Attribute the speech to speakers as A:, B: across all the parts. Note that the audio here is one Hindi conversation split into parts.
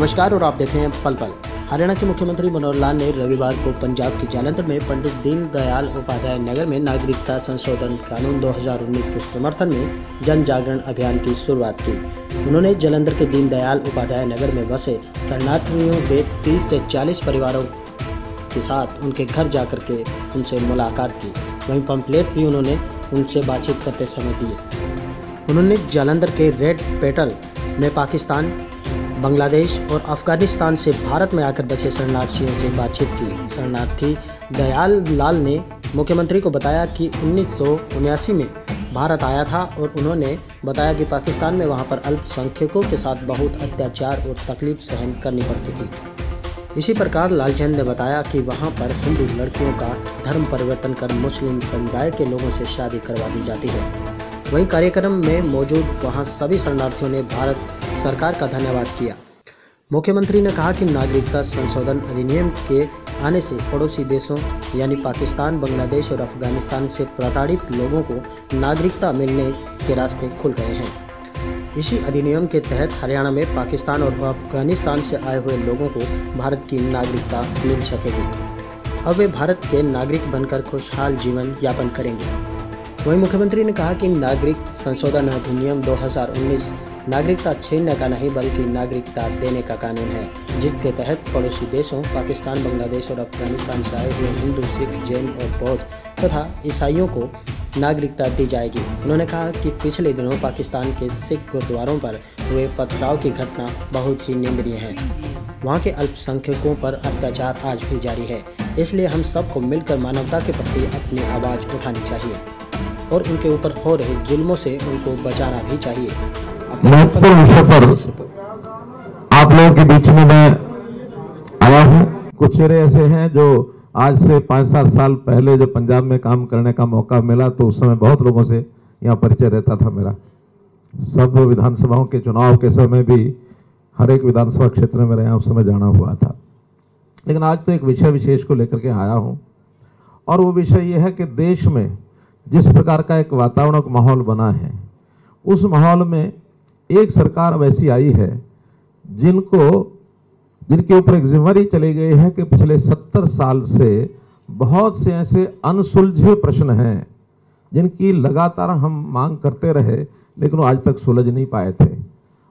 A: नमस्कार और आप देख रहे हैं पल पल। हरियाणा के मुख्यमंत्री मनोहर लाल ने रविवार को पंजाब के जालंधर में पंडित दीनदयाल उपाध्याय नगर में नागरिकता संशोधन कानून 2019 के समर्थन में जन जागरण अभियान की शुरुआत की। उन्होंने जालंधर के दीनदयाल उपाध्याय नगर में बसे शरणार्थियों के 30 से 40 परिवारों के साथ उनके घर जाकर के उनसे मुलाकात की। वहीं पंपलेट भी उन्होंने उनसे बातचीत करते समय दिए। उन्होंने जालंधर के रेड पेटल में पाकिस्तान बांग्लादेश और अफ़गानिस्तान से भारत में आकर बसे शरणार्थियों से बातचीत की। शरणार्थी दयाल लाल ने मुख्यमंत्री को बताया कि उन्नीस में भारत आया था और उन्होंने बताया कि पाकिस्तान में वहाँ पर अल्पसंख्यकों के साथ बहुत अत्याचार और तकलीफ़ सहन करनी पड़ती थी। इसी प्रकार लालचंद ने बताया कि वहाँ पर हिंदू लड़कियों का धर्म परिवर्तन कर मुस्लिम समुदाय के लोगों से शादी करवा दी जाती है। वहीं कार्यक्रम में मौजूद वहाँ सभी शरणार्थियों ने भारत सरकार का धन्यवाद किया। मुख्यमंत्री ने कहा कि नागरिकता संशोधन अधिनियम के आने से पड़ोसी देशों, यानी पाकिस्तान, बांग्लादेश और अफ़गानिस्तान से प्रताड़ित लोगों को नागरिकता मिलने के रास्ते खुल गए हैं। इसी अधिनियम के तहत हरियाणा में पाकिस्तान और अफ़गानिस्तान से आए हुए लोगों को भारत की नागरिकता मिल सकेगी। अब वे भारत के नागरिक बनकर खुशहाल जीवन यापन करेंगे। वहीं मुख्यमंत्री ने कहा कि नागरिक संशोधन अधिनियम 2019 नागरिकता छीनने का नहीं, बल्कि नागरिकता देने का कानून है, जिसके तहत पड़ोसी देशों, पाकिस्तान, बांग्लादेश और अफ़गानिस्तान से आए हुए हिंदू, सिख, जैन और बौद्ध तथा ईसाइयों को नागरिकता दी जाएगी। उन्होंने कहा कि पिछले दिनों पाकिस्तान के सिख गुरुद्वारों पर हुए पथराव की घटना बहुत ही निंदनीय है। वहाँ के अल्पसंख्यकों पर अत्याचार आज भी जारी है। इसलिए हम सबको मिलकर मानवता के प्रति अपनी आवाज़ उठानी चाहिए और उनके ऊपर हो रहे जुल्मों से उनको बचाना भी चाहिए।
B: महत्वपूर्ण विषय पर आप लोगों के बीच में मैं आया हूँ। कुछ चेहरे ऐसे हैं जो आज से पाँच सात साल पहले जब पंजाब में काम करने का मौका मिला तो उस समय बहुत लोगों से यहाँ परिचय रहता था मेरा। सब विधानसभाओं के चुनाव के समय भी हर एक विधानसभा क्षेत्र में रहा उस समय जाना हुआ था। लेकिन आज तो एक विषय विशेष को लेकर के आया हूँ। और वो विषय ये है कि देश में जिस प्रकार का एक वातावरण माहौल बना है, उस माहौल में एक सरकार वैसी आई है, जिनको, जिनके ऊपर एक जिम्मेवारी चली गई है कि पिछले सत्तर साल से बहुत से ऐसे अनसुलझे प्रश्न हैं, जिनकी लगातार हम मांग करते रहे, लेकिन आज तक सुलझ नहीं पाए थे।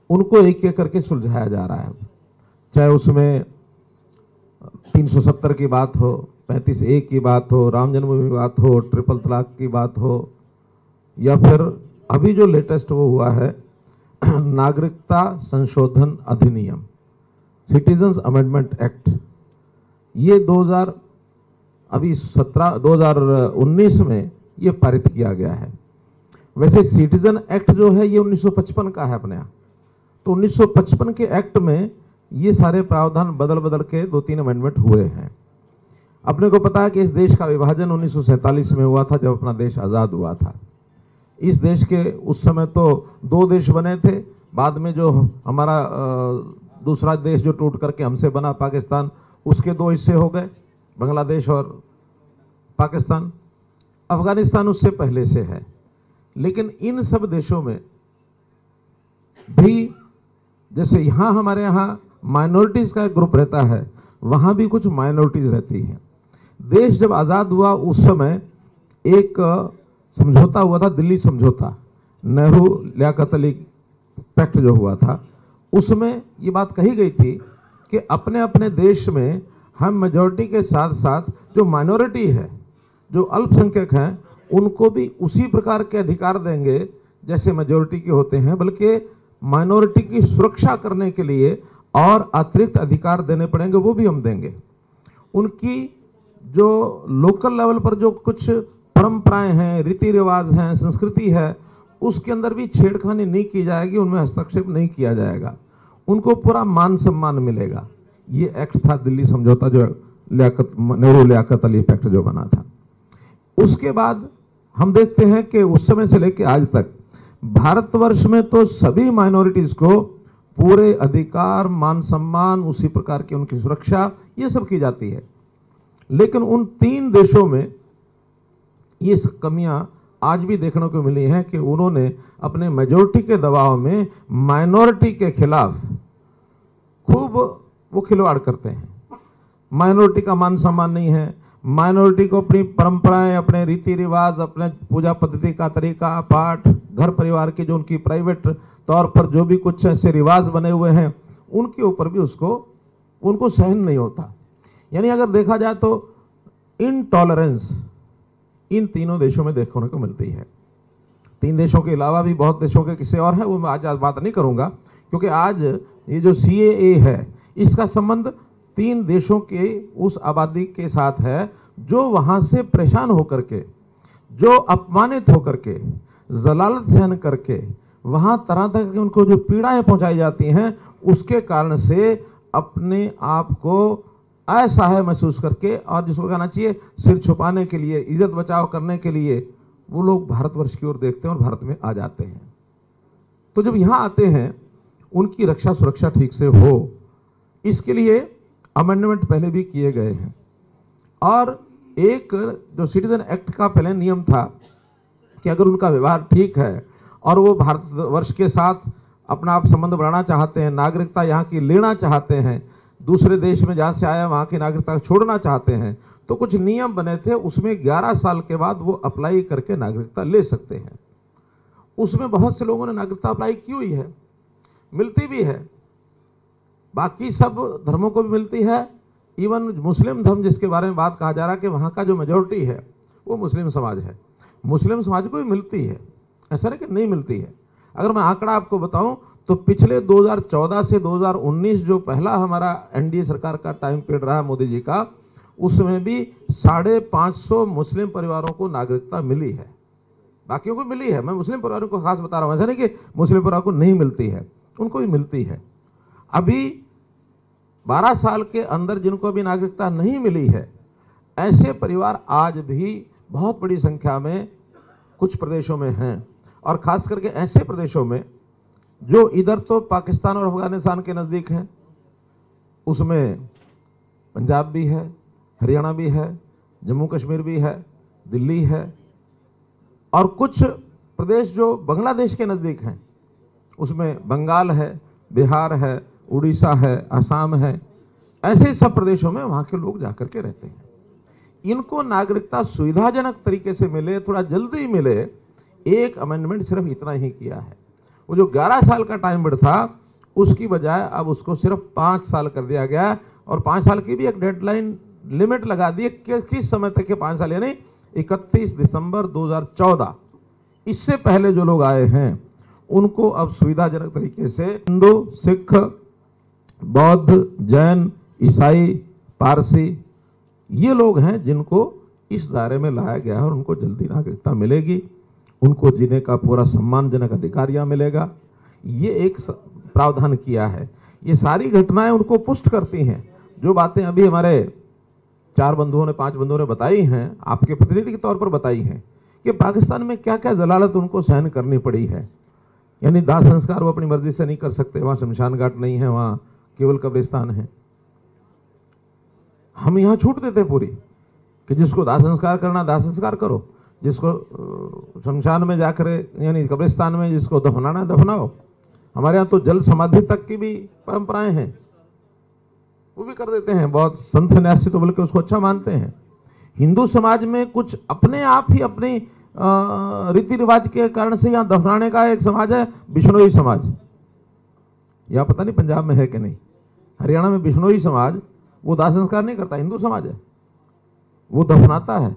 B: उनको एक एक करके सुलझाया जा रहा है। चाहे उसमें 370 की बात हो 35 ए की बात हो, राम जन्मभूमि की बात हो, ट्रिपल तलाक की बात हो, या फिर अभी जो लेटेस्ट वो हुआ है नागरिकता संशोधन अधिनियम, सिटीजन्स अमेंडमेंट एक्ट, ये 2000 अभी 17 2019 में ये पारित किया गया है। वैसे सिटीजन एक्ट जो है, ये 1955 का है अपने यहाँ तो 1955 के एक्ट में ये सारे प्रावधान बदल बदल के दो तीन अमेंडमेंट हुए हैं। अपने को पता है कि इस देश का विभाजन उन्नीस सौ सैंतालीस में हुआ था, जब अपना देश आज़ाद हुआ था। इस देश के उस समय तो दो देश बने थे। बाद में जो हमारा दूसरा देश जो टूट करके हमसे बना पाकिस्तान, उसके दो हिस्से हो गए, बांग्लादेश और पाकिस्तान। अफ़गानिस्तान उससे पहले से है। लेकिन इन सब देशों में भी, जैसे यहाँ हमारे यहाँ माइनॉरिटीज़ का एक ग्रुप रहता है, वहाँ भी कुछ माइनॉरिटीज़ रहती हैं। देश जब आज़ाद हुआ, उस समय एक समझौता हुआ था, दिल्ली समझौता। नेहरू, लियाकत अली पैक्ट जो हुआ था, उसमें ये बात कही गई थी कि अपने अपने देश में हम मेजोरिटी के साथ साथ जो माइनॉरिटी है, जो अल्पसंख्यक हैं, उनको भी उसी प्रकार के अधिकार देंगे जैसे मेजोरिटी के होते हैं, बल्कि माइनॉरिटी की सुरक्षा करने के लिए और अतिरिक्त अधिकार देने पड़ेंगे, वो भी हम देंगे। उनकी जो लोकल लेवल पर जो कुछ परंपराएँ हैं रीति रिवाज हैं, संस्कृति है, उसके अंदर भी छेड़खानी नहीं की जाएगी, उनमें हस्तक्षेप नहीं किया जाएगा। उनको पूरा मान सम्मान मिलेगा। ये एक्ट था दिल्ली समझौता जो लियाकत, नेहरू लियाकत अली एक्ट जो बना था। उसके बाद हम देखते हैं कि उस समय से लेकर आज तक भारतवर्ष में तो सभी माइनॉरिटीज को पूरे अधिकार मान सम्मान उसी प्रकार की उनकी सुरक्षा, ये सब की जाती है। लेकिन उन तीन देशों में ये कमियाँ आज भी देखने को मिली हैं कि उन्होंने अपने मेजोरिटी के दबाव में माइनॉरिटी के खिलाफ खूब वो खिलवाड़ करते हैं। माइनॉरिटी का मान सम्मान नहीं है। माइनॉरिटी को अपनी परंपराएँ, अपने रीति रिवाज, अपने पूजा पद्धति का तरीका, पाठ, घर परिवार की जो उनकी प्राइवेट तौर पर जो भी कुछ ऐसे रिवाज बने हुए हैं, उनके ऊपर भी उसको, उनको सहन नहीं होता। यानी अगर देखा जाए तो इनटॉलरेंस इन तीनों देशों में देखने को मिलती है। तीन देशों के अलावा भी बहुत देशों के किसी और हैं, वो मैं आज आज बात नहीं करूँगा, क्योंकि आज ये जो सीएए है, इसका संबंध तीन देशों के उस आबादी के साथ है, जो वहाँ से परेशान होकर के, जो अपमानित होकर के, जलालत सहन करके, वहाँ तरह तरह की उनको जो पीड़ाएँ पहुंचाई जाती हैं, उसके कारण से अपने आप को असहाय महसूस करके और जिसको कहना चाहिए, सिर छुपाने के लिए, इज़्ज़त बचाव करने के लिए, वो लोग भारतवर्ष की ओर देखते हैं और भारत में आ जाते हैं। तो जब यहाँ आते हैं, उनकी रक्षा सुरक्षा ठीक से हो, इसके लिए अमेंडमेंट पहले भी किए गए हैं। और एक जो सिटीजन एक्ट का पहले नियम था कि अगर उनका व्यवहार ठीक है और वो भारतवर्ष के साथ अपना आप संबंध बढ़ाना चाहते हैं, नागरिकता यहाँ की लेना चाहते हैं दूसरे देश में जहाँ से आया, वहाँ की नागरिकता छोड़ना चाहते हैं तो कुछ नियम बने थे, उसमें 11 साल के बाद वो अप्लाई करके नागरिकता ले सकते हैं। उसमें बहुत से लोगों ने नागरिकता अप्लाई की हुई है, मिलती भी है। बाकी सब धर्मों को भी मिलती है। इवन मुस्लिम धर्म जिसके बारे में बात कहा जा रहा है कि वहाँ का जो मेजोरिटी है, वो मुस्लिम समाज है। मुस्लिम समाज को भी मिलती है। ऐसा नहीं कि नहीं मिलती है। अगर मैं आंकड़ा आपको बताऊँ तो पिछले 2014 से 2019 जो पहला हमारा एनडीए सरकार का टाइम पीरियड रहा मोदी जी का, उसमें भी साढ़े पाँच सौ मुस्लिम परिवारों को नागरिकता मिली है। बाकियों को मिली है। मैं मुस्लिम परिवारों को खास बता रहा हूँ। ऐसा नहीं कि मुस्लिम परिवार को नहीं मिलती है। उनको भी मिलती है। अभी 12 साल के अंदर जिनको अभी नागरिकता नहीं मिली है, ऐसे परिवार आज भी बहुत बड़ी संख्या में कुछ प्रदेशों में हैं। और खास करके ऐसे प्रदेशों में जो इधर तो पाकिस्तान और अफ़गानिस्तान के नज़दीक हैं, उसमें पंजाब भी है, हरियाणा भी है, जम्मू कश्मीर भी है, दिल्ली है, और कुछ प्रदेश जो बांग्लादेश के नज़दीक हैं, उसमें बंगाल है, बिहार है, उड़ीसा है असम है, ऐसे सब प्रदेशों में वहाँ के लोग जाकर के रहते हैं। इनको नागरिकता सुविधाजनक तरीके से मिले, थोड़ा जल्दी मिले, एक अमेंडमेंट सिर्फ़ इतना ही किया है। वो जो 11 साल का टाइम बढ़ था, उसकी बजाय अब उसको सिर्फ़ पाँच साल कर दिया गया और पाँच साल की भी एक डेडलाइन लिमिट लगा दी कि किस समय तक के पाँच साल, यानी 31 दिसंबर 2014 इससे पहले जो लोग आए हैं, उनको अब सुविधाजनक तरीके से हिंदू, सिख, बौद्ध, जैन, ईसाई, पारसी, ये लोग हैं जिनको इस दायरे में लाया गया है और उनको जल्दी नागरिकता मिलेगी। उनको जीने का पूरा सम्मानजनक अधिकार यहाँ मिलेगा। ये एक प्रावधान किया है। ये सारी घटनाएँ उनको पुष्ट करती हैं। जो बातें अभी हमारे चार बंधुओं ने, पाँच बंधुओं ने बताई हैं, आपके प्रतिनिधि के तौर पर बताई हैं, कि पाकिस्तान में क्या क्या जलालत उनको सहन करनी पड़ी है। यानी दाह संस्कार वो अपनी मर्ज़ी से नहीं कर सकते। वहाँ शमशान घाट नहीं है, वहाँ केवल कब्रिस्तान है। हम यहाँ छूट देते पूरी, कि जिसको दाह संस्कार करना, दाह संस्कार करो। जिसको शमशान में जाकर, यानी कब्रिस्तान में जिसको दफनाना है, दफनाओ। हमारे यहाँ तो जल समाधि तक की भी परंपराएँ हैं। वो भी कर देते हैं। बहुत संत न्यासी तो बल्कि उसको अच्छा मानते हैं। हिंदू समाज में कुछ अपने आप ही अपनी रीति रिवाज के कारण से यहाँ दफनाने का एक समाज है बिश्नोई समाज। या पता नहीं पंजाब में है कि नहीं। हरियाणा में बिश्नोई समाज, वो दाह संस्कार नहीं करता, हिंदू समाज है। वो दफनाता है।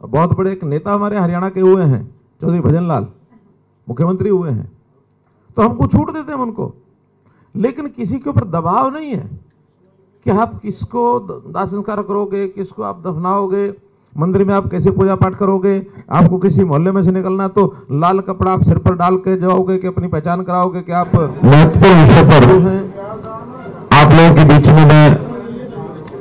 B: बहुत बड़े एक नेता हमारे हरियाणा के हुए हैं चौधरी भजन लाल मुख्यमंत्री हुए हैं। तो हमको छूट देते हैं उनको। लेकिन किसी के ऊपर दबाव नहीं है कि आप किसको दाह संस्कार करोगे किसको आप दफनाओगे मंदिर में आप कैसे पूजा पाठ करोगे आपको किसी मोहल्ले में से निकलना तो लाल कपड़ा आप सिर पर डाल के जाओगे कि अपनी पहचान कराओगे कि आप महत्वपूर्ण विषय पर आप लोगों के बीच में मैं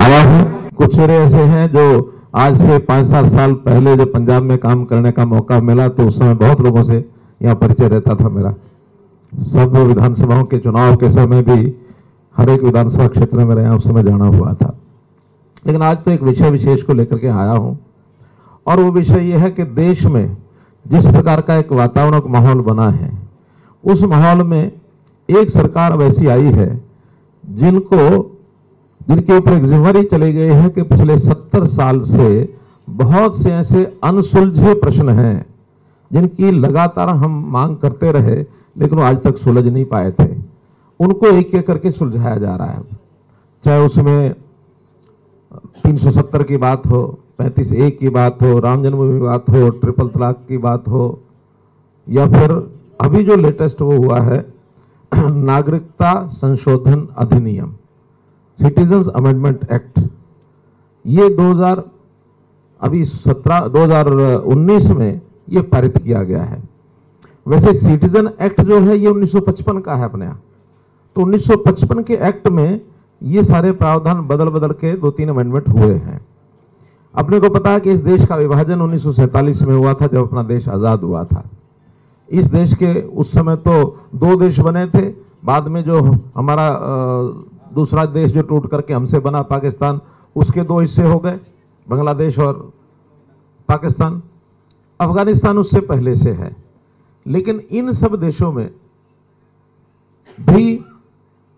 B: आया हूँ। कुछ ऐसे हैं जो आज से पाँच सात साल पहले जब पंजाब में काम करने का मौका मिला तो उस समय बहुत लोगों से यहाँ परिचय रहता था मेरा। सब विधानसभाओं के चुनाव के समय भी हर एक विधानसभा क्षेत्र में रहे उस समय जाना हुआ था। लेकिन आज तो एक विषय विशेष को लेकर के आया हूँ, और वो विषय यह है कि देश में जिस प्रकार का एक वातावरण माहौल बना है, उस माहौल में एक सरकार वैसी आई है जिनको जिनके ऊपर एक जिम्मेवारी चले गए हैं कि पिछले सत्तर साल से बहुत से ऐसे अनसुलझे प्रश्न हैं, जिनकी लगातार हम मांग करते रहे, लेकिन आज तक सुलझ नहीं पाए थे। उनको एक एक करके सुलझाया जा रहा है। चाहे उसमें 370 की बात हो 35 ए की बात हो, राम जन्मभूमि की बात हो, ट्रिपल तलाक की बात हो, या फिर अभी जो लेटेस्ट वो हुआ है, नागरिकता संशोधन अधिनियम। Citizens amendment act. ये 2000 अभी 17 2019 में ये पारित किया गया है। वैसे सिटीजन एक्ट जो है, ये 1955 का है अपने यहाँ तो 1955 के एक्ट में ये सारे प्रावधान बदल बदल के दो तीन अमेंडमेंट हुए हैं। अपने को पता है कि इस देश का विभाजन उन्नीस सौ सैंतालीस में हुआ था, जब अपना देश आज़ाद हुआ था। इस देश के उस समय तो दो देश बने थे, बाद में जो हमारा दूसरा देश जो टूट करके हमसे बना पाकिस्तान, उसके दो हिस्से हो गए, बांग्लादेश और पाकिस्तान। अफ़गानिस्तान उससे पहले से है, लेकिन इन सब देशों में भी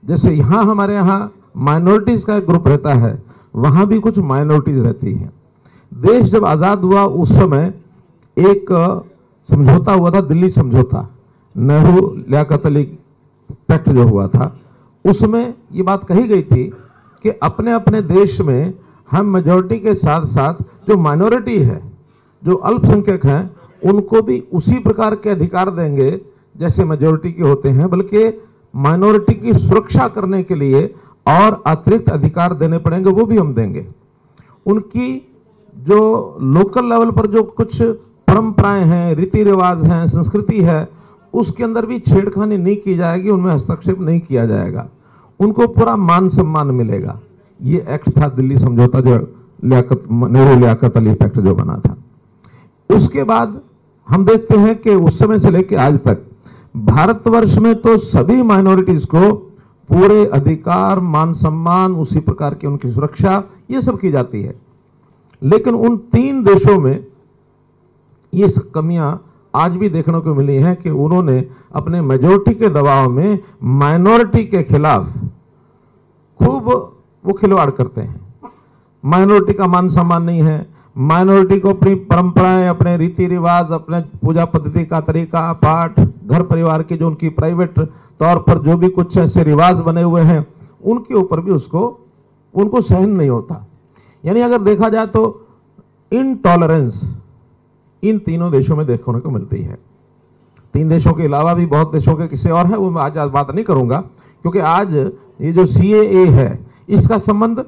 B: जैसे यहाँ हमारे यहाँ माइनॉरिटीज का एक ग्रुप रहता है, वहाँ भी कुछ माइनॉरिटीज रहती हैं। देश जब आज़ाद हुआ उस समय एक समझौता हुआ था, दिल्ली समझौता, नेहरू लियाकत अली पैक्ट जो हुआ था उसमें ये बात कही गई थी कि अपने अपने देश में हम मेजोरिटी के साथ साथ जो माइनॉरिटी है, जो अल्पसंख्यक हैं, उनको भी उसी प्रकार के अधिकार देंगे जैसे मेजोरिटी के होते हैं, बल्कि माइनॉरिटी की सुरक्षा करने के लिए और अतिरिक्त अधिकार देने पड़ेंगे, वो भी हम देंगे। उनकी जो लोकल लेवल पर जो कुछ परंपराएँ हैं रीति रिवाज हैं, संस्कृति है उसके अंदर भी छेड़खानी नहीं की जाएगी, उनमें हस्तक्षेप नहीं किया जाएगा। उनको पूरा मान सम्मान मिलेगा। ये एक्ट था दिल्ली समझौता जो लियाकत, नेहरू लियाकत अली एक्ट जो बना था। उसके बाद हम देखते हैं कि उस समय से लेकर आज तक भारतवर्ष में तो सभी माइनॉरिटीज को पूरे अधिकार, मान सम्मान, उसी प्रकार की उनकी सुरक्षा, ये सब की जाती है। लेकिन उन तीन देशों में ये कमियाँ आज भी देखने को मिली है कि उन्होंने अपने मेजोरिटी के दबाव में माइनॉरिटी के खिलाफ खूब वो खिलवाड़ करते हैं। माइनॉरिटी का मान सम्मान नहीं है। माइनॉरिटी को अपनी परंपराएँ, अपने रीति रिवाज, अपने पूजा पद्धति का तरीका, पाठ, घर परिवार की जो उनकी प्राइवेट तौर पर जो भी कुछ ऐसे रिवाज बने हुए हैं, उनके ऊपर भी उसको, उनको सहन नहीं होता। यानी अगर देखा जाए तो इनटॉलरेंस इन तीनों देशों में देखने को मिलती है। तीन देशों के अलावा भी बहुत देशों के किसी और हैं, वो मैं आज आज बात नहीं करूँगा, क्योंकि आज ये जो सीएए है, इसका संबंध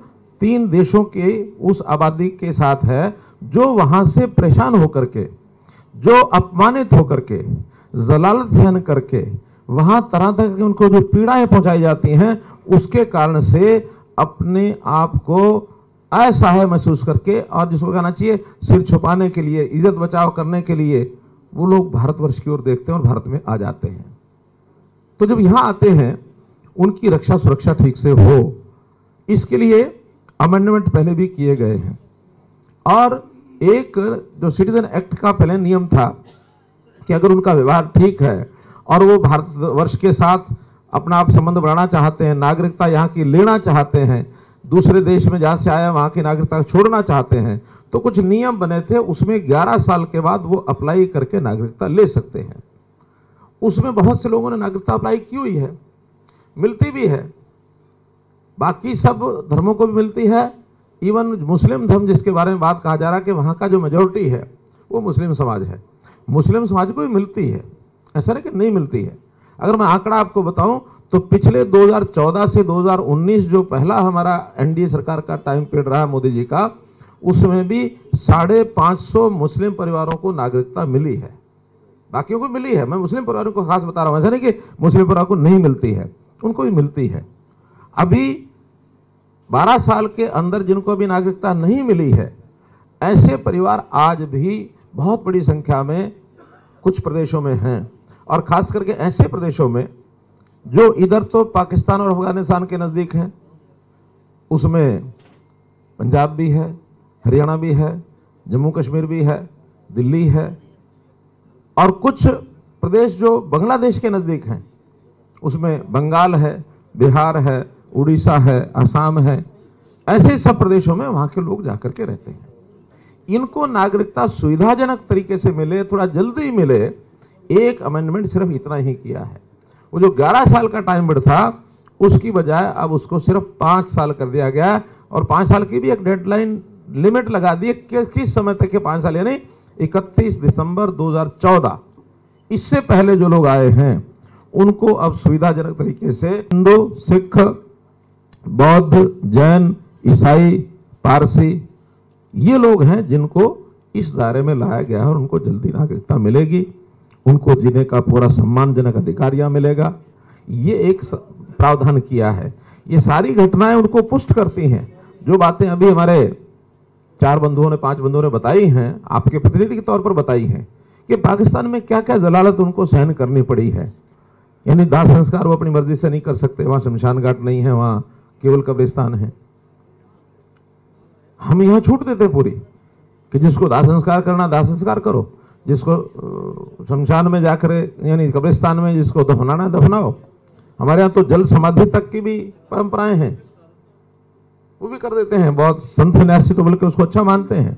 B: तीन देशों के उस आबादी के साथ है, जो वहाँ से परेशान होकर के, जो अपमानित होकर के, जलालत सहन करके, वहाँ तरह तरह की उनको जो पीड़ाएँ पहुंचाई जाती हैं, उसके कारण से अपने आप को असहाय महसूस करके और जिसको कहना चाहिए, सिर छुपाने के लिए, इज़्ज़त बचाव करने के लिए, वो लोग भारतवर्ष की ओर देखते हैं और भारत में आ जाते हैं। तो जब यहाँ आते हैं, उनकी रक्षा सुरक्षा ठीक से हो, इसके लिए अमेंडमेंट पहले भी किए गए हैं। और एक जो सिटीजन एक्ट का पहले नियम था कि अगर उनका व्यवहार ठीक है और वो भारतवर्ष के साथ अपना आप संबंध बढ़ाना चाहते हैं, नागरिकता यहाँ की लेना चाहते हैं दूसरे देश में जहाँ से आया, वहाँ की नागरिकता छोड़ना चाहते हैं तो कुछ नियम बने थे, उसमें 11 साल के बाद वो अप्लाई करके नागरिकता ले सकते हैं। उसमें बहुत से लोगों ने नागरिकता अप्लाई की हुई है, मिलती भी है। बाकी सब धर्मों को भी मिलती है। इवन मुस्लिम धर्म जिसके बारे में बात कहा जा रहा है कि वहाँ का जो मेजोरिटी है, वो मुस्लिम समाज है। मुस्लिम समाज को भी मिलती है। ऐसा नहीं कि नहीं मिलती है। अगर मैं आंकड़ा आपको बताऊँ तो पिछले 2014 से 2019 जो पहला हमारा एनडीए सरकार का टाइम पीरियड रहा मोदी जी का, उसमें भी साढ़े पाँच सौ मुस्लिम परिवारों को नागरिकता मिली है। बाकियों को मिली है। मैं मुस्लिम परिवारों को खास बता रहा हूँ। ऐसा नहीं कि मुस्लिम परिवार को नहीं मिलती है। उनको भी मिलती है। अभी 12 साल के अंदर जिनको अभी नागरिकता नहीं मिली है, ऐसे परिवार आज भी बहुत बड़ी संख्या में कुछ प्रदेशों में हैं। और खास करके ऐसे प्रदेशों में जो इधर तो पाकिस्तान और अफ़गानिस्तान के नज़दीक हैं, उसमें पंजाब भी है, हरियाणा भी है, जम्मू कश्मीर भी है, दिल्ली है, और कुछ प्रदेश जो बांग्लादेश के नज़दीक हैं, उसमें बंगाल है, बिहार है,
C: उड़ीसा है, असम है, ऐसे सब प्रदेशों में वहाँ के लोग जाकर के रहते हैं। इनको नागरिकता सुविधाजनक तरीके से मिले, थोड़ा जल्दी मिले, एक अमेंडमेंट सिर्फ़ इतना ही किया है। वो जो 11 साल का टाइम बढ़ था, उसकी बजाय अब उसको सिर्फ़ पाँच साल कर दिया गया और पाँच साल की भी एक डेडलाइन लिमिट लगा दी कि किस समय तक के पाँच साल, यानी 31 दिसंबर 2014 इससे पहले जो लोग आए हैं, उनको अब सुविधाजनक तरीके से हिंदू, सिख, बौद्ध, जैन, ईसाई, पारसी, ये लोग हैं जिनको इस दायरे में लाया गया है और उनको जल्दी नागरिकता मिलेगी। उनको जीने का पूरा सम्मानजनक अधिकार यहाँ मिलेगा। ये एक प्रावधान किया है। ये सारी घटनाएँ उनको पुष्ट करती हैं। जो बातें अभी हमारे चार बंधुओं ने, पाँच बंधुओं ने बताई हैं, आपके प्रतिनिधि के तौर पर बताई हैं, कि पाकिस्तान में क्या क्या जलालत उनको सहन करनी पड़ी है। यानी दाह संस्कार वो अपनी मर्ज़ी से नहीं कर सकते। वहाँ शमशान घाट नहीं है, वहाँ केवल कब्रिस्तान है। हम यहाँ छूट देते पूरी, कि जिसको दाह संस्कार करना, दाह संस्कार करो। जिसको शमशान में जाकर, यानी कब्रिस्तान में जिसको दफनाना है, दफनाओ। हमारे यहाँ तो जल समाधि तक की भी परंपराएँ हैं। वो भी कर देते हैं। बहुत संत न्यासी तो बल्कि उसको अच्छा मानते हैं।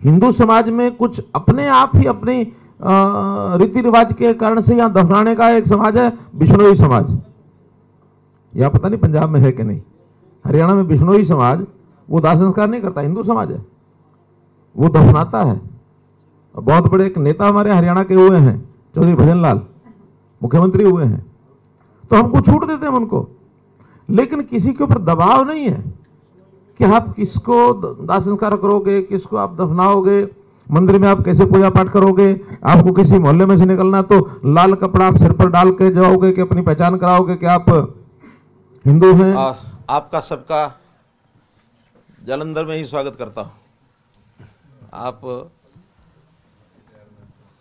C: हिंदू समाज में कुछ अपने आप ही अपनी रीति रिवाज के कारण से यहाँ दफनाने का एक समाज है बिश्नोई समाज। या पता नहीं पंजाब में है कि नहीं। हरियाणा में बिश्नोई समाज, वो दाह संस्कार नहीं करता, हिंदू समाज है। वो दफनाता है। बहुत बड़े एक नेता हमारे हरियाणा के हुए हैं, चौधरी भजन लाल मुख्यमंत्री हुए हैं। तो हमको छूट देते हैं उनको। लेकिन किसी के ऊपर दबाव नहीं है कि आप किसको दाह संस्कार करोगे, किसको आप दफनाओगे, मंदिर में आप कैसे पूजा पाठ करोगे, आपको किसी मोहल्ले में से निकलना तो लाल कपड़ा आप सिर पर डाल के जाओगे कि अपनी पहचान कराओगे कि आप हिंदू हैं।
B: आपका सबका जलंधर में ही स्वागत करता हूँ। आप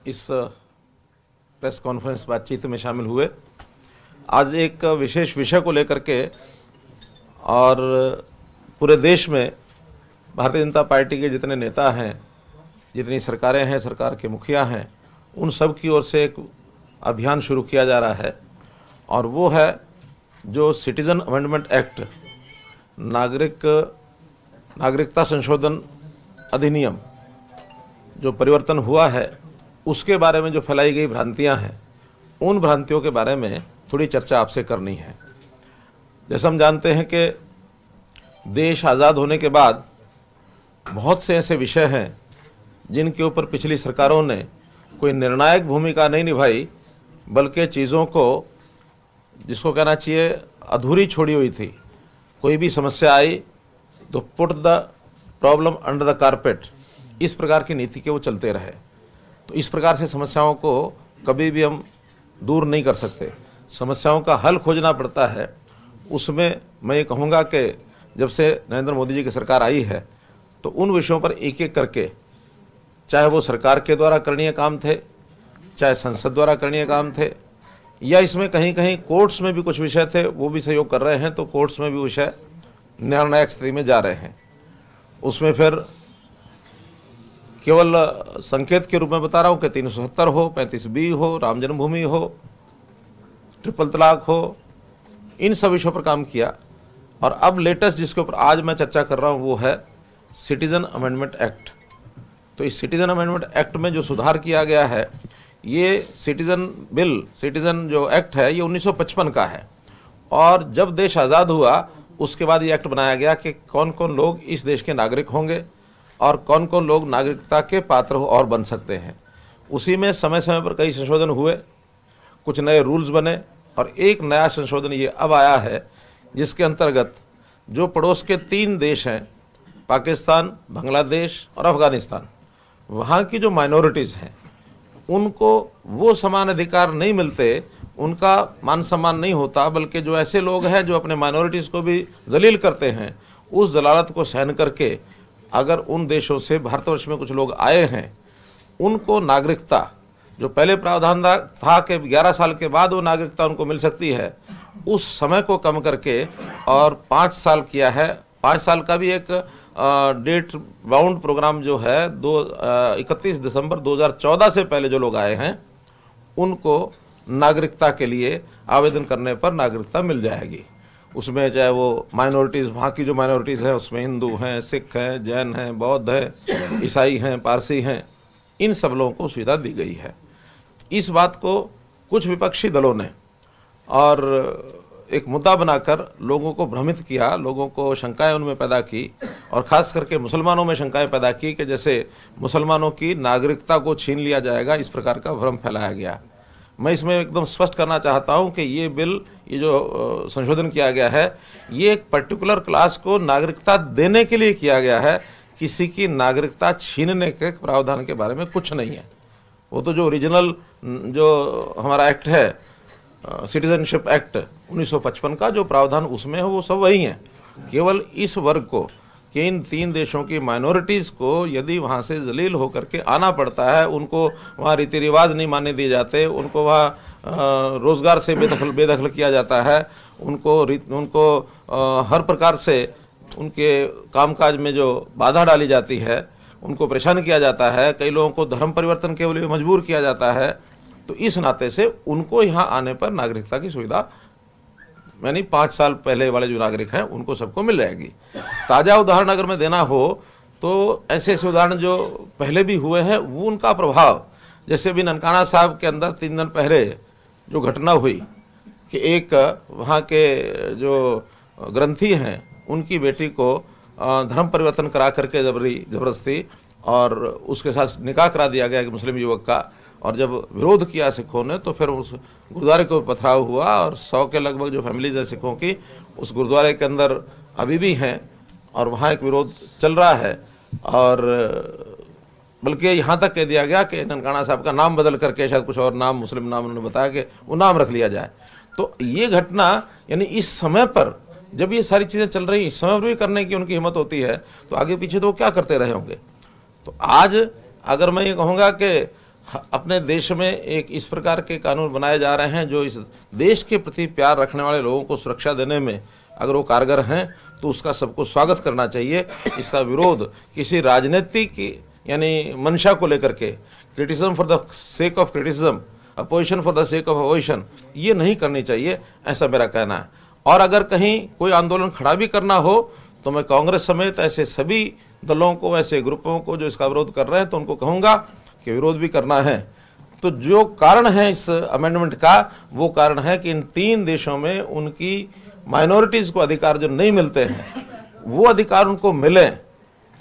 B: इस प्रेस कॉन्फ्रेंस बातचीत में शामिल हुए। आज एक विशेष विषय को लेकर के और पूरे देश में भारतीय जनता पार्टी के जितने नेता हैं, जितनी सरकारें हैं, सरकार के मुखिया हैं, उन सब की ओर से एक अभियान शुरू किया जा रहा है और वो है जो सिटीज़न अमेंडमेंट एक्ट, नागरिक, नागरिकता संशोधन अधिनियम जो परिवर्तन हुआ है उसके बारे में जो फैलाई गई भ्रांतियाँ हैं, उन भ्रांतियों के बारे में थोड़ी चर्चा आपसे करनी है। जैसे हम जानते हैं कि देश आज़ाद होने के बाद बहुत से ऐसे विषय हैं जिनके ऊपर पिछली सरकारों ने कोई निर्णायक भूमिका नहीं निभाई, बल्कि चीज़ों को, जिसको कहना चाहिए, अधूरी छोड़ी हुई थी। कोई भी समस्या आई तो put the problem under the carpet. इस प्रकार की नीति के वो चलते रहे। तो इस प्रकार से समस्याओं को कभी भी हम दूर नहीं कर सकते। समस्याओं का हल खोजना पड़ता है। उसमें मैं ये कहूँगा कि जब से नरेंद्र मोदी जी की सरकार आई है तो उन विषयों पर एक एक करके, चाहे वो सरकार के द्वारा करणीय काम थे, चाहे संसद द्वारा करणीय काम थे, या इसमें कहीं कहीं कोर्ट्स में भी कुछ विषय थे, वो भी सहयोग कर रहे हैं तो कोर्ट्स में भी विषय निर्णायक स्थिति में जा रहे हैं। उसमें फिर केवल संकेत के रूप में बता रहा हूँ कि तीन सौ सत्तर हो, पैंतीस बी हो, राम जन्मभूमि हो ट्रिपल तलाक हो, इन सब विषयों पर काम किया। और अब लेटेस्ट जिसके ऊपर आज मैं चर्चा कर रहा हूँ वो है सिटीजन अमेंडमेंट एक्ट तो इस सिटीजन अमेंडमेंट एक्ट में जो सुधार किया गया है, ये सिटीजन बिल सिटीजन जो एक्ट है, ये 1955 का है। और जब देश आज़ाद हुआ, उसके बाद ये एक्ट बनाया गया कि कौन कौन लोग इस देश के नागरिक होंगे और कौन कौन लोग नागरिकता के पात्र और बन सकते हैं। उसी में समय समय पर कई संशोधन हुए, कुछ नए रूल्स बने और एक नया संशोधन ये अब आया है, जिसके अंतर्गत जो पड़ोस के तीन देश हैं, पाकिस्तान, बांग्लादेश और अफ़गानिस्तान, वहाँ की जो माइनॉरिटीज़ हैं, उनको वो समान अधिकार नहीं मिलते, उनका मान सम्मान नहीं होता, बल्कि जो ऐसे लोग हैं जो अपने माइनॉरिटीज़ को भी जलील करते हैं, उस जलालत को सहन करके अगर उन देशों से भारतवर्ष में कुछ लोग आए हैं, उनको नागरिकता, जो पहले प्रावधान था कि 11 साल के बाद वो नागरिकता उनको मिल सकती है, उस समय को कम करके और पाँच साल किया है। पाँच साल का भी एक डेट बाउंड प्रोग्राम जो है, दो इकतीस दिसंबर 2014 से पहले जो लोग आए हैं, उनको नागरिकता के लिए आवेदन करने पर नागरिकता मिल जाएगी। उसमें चाहे वो माइनॉरिटीज़ वहाँ की जो माइनॉरिटीज़ हैं, उसमें हिंदू हैं, सिख हैं, जैन हैं, बौद्ध हैं, ईसाई हैं, पारसी हैं, इन सब लोगों को सुविधा दी गई है। इस बात को कुछ विपक्षी दलों ने और एक मुद्दा बनाकर लोगों को भ्रमित किया, लोगों को शंकाएँ उनमें पैदा की और ख़ास करके मुसलमानों में शंकाएँ पैदा की कि जैसे मुसलमानों की नागरिकता को छीन लिया जाएगा, इस प्रकार का भ्रम फैलाया गया। मैं इसमें एकदम स्पष्ट करना चाहता हूँ कि ये बिल, ये जो संशोधन किया गया है, ये एक पर्टिकुलर क्लास को नागरिकता देने के लिए किया गया है। किसी की नागरिकता छीनने के प्रावधान के बारे में कुछ नहीं है। वो तो जो ओरिजिनल जो हमारा एक्ट है सिटीजनशिप एक्ट 1955 का जो प्रावधान उसमें है, वो सब वही है। केवल इस वर्ग को कि इन तीन देशों की माइनॉरिटीज़ को यदि वहाँ से जलील होकर के आना पड़ता है, उनको वहाँ रीति रिवाज नहीं माने दिए जाते, उनको वहाँ रोज़गार से बेदखल बेदखल किया जाता है, उनको उनको हर प्रकार से उनके कामकाज में जो बाधा डाली जाती है, उनको परेशान किया जाता है, कई लोगों को धर्म परिवर्तन के लिए मजबूर किया जाता है तो इस नाते से उनको यहाँ आने पर नागरिकता की सुविधा यानी पाँच साल पहले वाले जो नागरिक हैं, उनको सबको मिल जाएगी। ताज़ा उदाहरण अगर मैं देना हो तो ऐसे ऐसे उदाहरण जो पहले भी हुए हैं, वो उनका प्रभाव। जैसे अभी ननकाना साहब के अंदर तीन दिन पहले जो घटना हुई कि एक, वहाँ के जो ग्रंथी हैं, उनकी बेटी को धर्म परिवर्तन करा करके जबरी ज़बरदस्ती और उसके साथ निकाह करा दिया गया एक मुस्लिम युवक का। और जब विरोध किया सिखों ने तो फिर उस गुरुद्वारे को पथराव हुआ और सौ के लगभग जो फैमिलीज़ है सिखों की, उस गुरुद्वारे के अंदर अभी भी हैं और वहाँ एक विरोध चल रहा है। और, बल्कि यहाँ तक कह दिया गया कि ननकाना साहब का नाम बदल करके शायद कुछ और नाम, मुस्लिम नाम उन्होंने बताया कि वो नाम रख लिया जाए। तो ये घटना, यानी इस समय पर जब ये सारी चीज़ें चल रही इस समय पर भी करने की उनकी हिम्मत होती है तो आगे पीछे तो वो क्या करते रहे होंगे? तो आज अगर मैं ये कहूँगा कि अपने देश में एक इस प्रकार के कानून बनाए जा रहे हैं जो इस देश के प्रति प्यार रखने वाले लोगों को सुरक्षा देने में अगर वो कारगर हैं तो उसका सबको स्वागत करना चाहिए। इसका विरोध किसी राजनीतिक यानी मंशा को लेकर के criticism for the sake of criticism opposition for the sake of opposition ये नहीं करनी चाहिए, ऐसा मेरा कहना है। और अगर कहीं कोई आंदोलन खड़ा भी करना हो तो मैं कांग्रेस समेत ऐसे सभी दलों को, ऐसे ग्रुपों को जो इसका विरोध कर रहे हैं तो उनको कहूँगा कि विरोध भी करना है। तो जो कारण है इस अमेंडमेंट का, वो कारण है कि इन तीन देशों में उनकी माइनॉरिटीज़ को अधिकार जो नहीं मिलते हैं, वो अधिकार उनको मिले।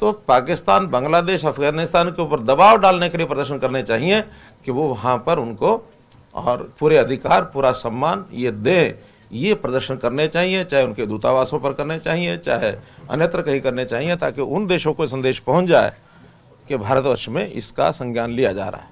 B: तो पाकिस्तान, बांग्लादेश, अफ़गानिस्तान के ऊपर दबाव डालने के लिए प्रदर्शन करने चाहिए कि वो वहाँ पर उनको और पूरे अधिकार, पूरा सम्मान ये दें। ये प्रदर्शन करने चाहिए, चाहे उनके दूतावासों पर करने चाहिए, चाहे अन्यत्र कहीं करने चाहिए, ताकि उन देशों को संदेश पहुँच जाए। कि भारतवर्ष में इसका संज्ञान लिया जा रहा है।